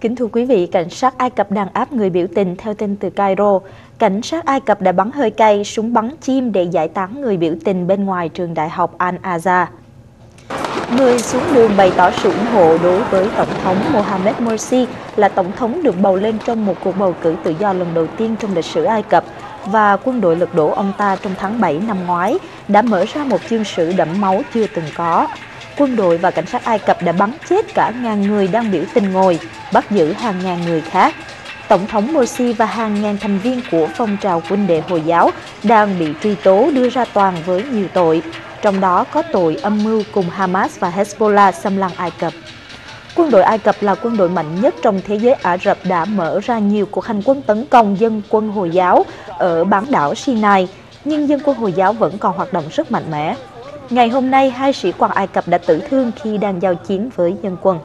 Kính thưa quý vị, cảnh sát Ai Cập đàn áp người biểu tình theo tin từ Cairo. Cảnh sát Ai Cập đã bắn hơi cay, súng bắn chim để giải tán người biểu tình bên ngoài trường đại học Al-Azhar. Người xuống đường bày tỏ sự ủng hộ đối với Tổng thống Mohamed Morsi là Tổng thống được bầu lên trong một cuộc bầu cử tự do lần đầu tiên trong lịch sử Ai Cập và quân đội lật đổ ông ta trong tháng 7 năm ngoái đã mở ra một chương sử đẫm máu chưa từng có quân đội và cảnh sát Ai Cập đã bắn chết cả ngàn người đang biểu tình ngồi, bắt giữ hàng ngàn người khác. Tổng thống Morsi và hàng ngàn thành viên của phong trào quân đệ Hồi giáo đang bị truy tố đưa ra toàn với nhiều tội, trong đó có tội âm mưu cùng Hamas và Hezbollah xâm lăng Ai Cập. Quân đội Ai Cập là quân đội mạnh nhất trong thế giới Ả Rập đã mở ra nhiều cuộc hành quân tấn công dân quân Hồi giáo ở bán đảo Sinai, nhưng dân quân Hồi giáo vẫn còn hoạt động rất mạnh mẽ. Ngày hôm nay, hai sĩ quan Ai Cập đã tử thương khi đang giao chiến với dân quân.